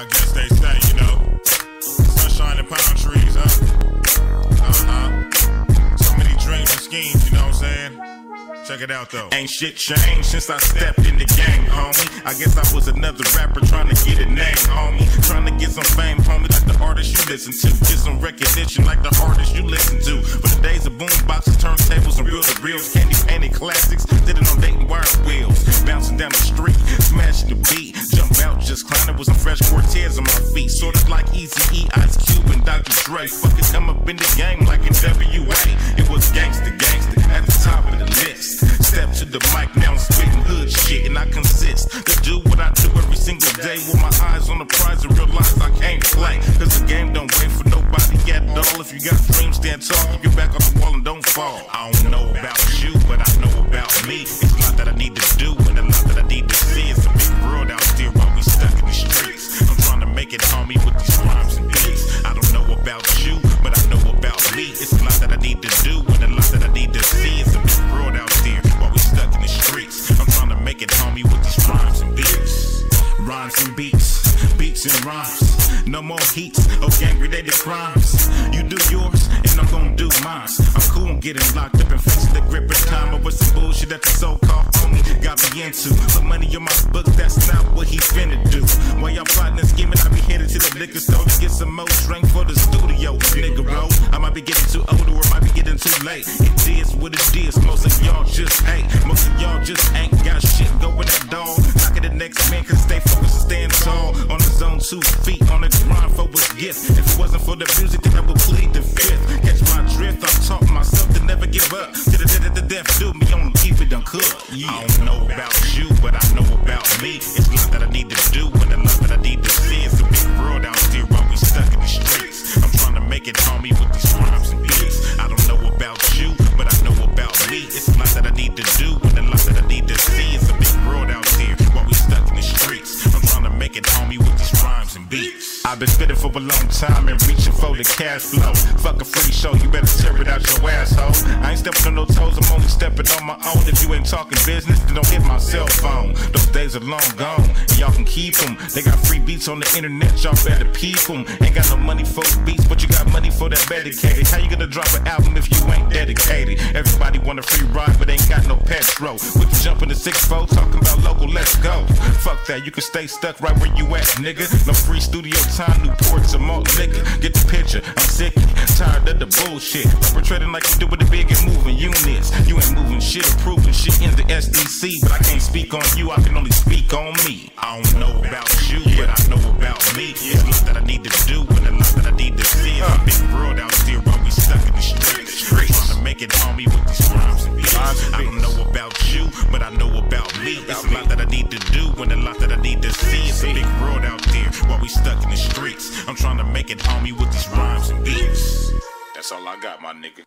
I guess they say, you know, sunshine and palm trees, huh? Uh huh. So many dreams and schemes, you know what I'm saying? Check it out though. Ain't shit changed since I stepped in the game, homie. I guess I was another rapper trying to get a name, homie. Trying to get some fame, homie, like the artist you listen to. Get some recognition like the artist you listen to. But the days of boom boxes, turntables, and real to reels, candy painted classics, Sort of like Easy E, Ice Cube, and Dr. Dre. Fucking come up in the game like N.W.A. It was gangster, gangster at the top of the list. Step to the mic, now I'm spitting hood shit, and I consist to do what I do every single day with my eyes on the prize and realize I can't play. Cause the game don't wait for nobody at all. If you got dreams, stand tall, your back on the wall and don't fall. I don't know about you, but I know about me. It's not that I need to do, and No more heat or gang related crimes. You do yours, and I'm gonna do mine. I'm cool on getting locked up and facing the grip of time over some bullshit that the so called homie got me into. Put money on my books, that's not what he finna do. While y'all plotting and scheming, I be headed to the liquor store to get some more strength for the studio. Nigga, bro, I might be getting too old or I might be getting too late. It is what it is. Most of y'all just hate. Most of y'all just ain't wasn't for the music, then I would plead the fifth. Catch my drift, I'm taught myself to never give up. To the death, the death, do me on keep it uncut. Yeah. I don't know about you, but I know about me. It's a lot that I need to do, and a lot that I need to see. I've been spitting for a long time and reaching for the cash flow. Fuck a free show, you better tear it out your asshole. I ain't stepping on no toes, I'm only stepping on my own. If you ain't talking business, then don't hit my cell phone. Those days are long gone, and y'all can keep them. They got free beats on the internet, y'all better peep them. Ain't got no money for beats, but you got money for that dedicated. How you gonna drop an album if you ain't dedicated? Everybody want a free ride, but ain't got no petrol. Can jump in the 6-4, talking about local, let's go. Fuck that, you can stay stuck right where you at, nigga. No free studio time, Newports or malt liquor. Get the picture, I'm sick, tired of the bullshit. Perpetrating like you do with the big and moving units. You ain't moving shit or proving shit in the SDC, but I can't speak on you, I can only speak on me. I don't know about you, but I know about me. It's a lot that I need to do, and a lot that I need to see. A big world out there while we stuck in the streets. Trying to make it, homie, with these rhymes and beats. I don't know about you, but I know about me. It's a lot that I need to do, and a lot that I need to see. It's a big world out there while we stuck in the streets. I'm trying to make it, homie, with these rhymes and beats. That's all I got, my nigga.